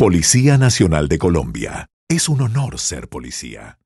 Policía Nacional de Colombia. Es un honor ser policía.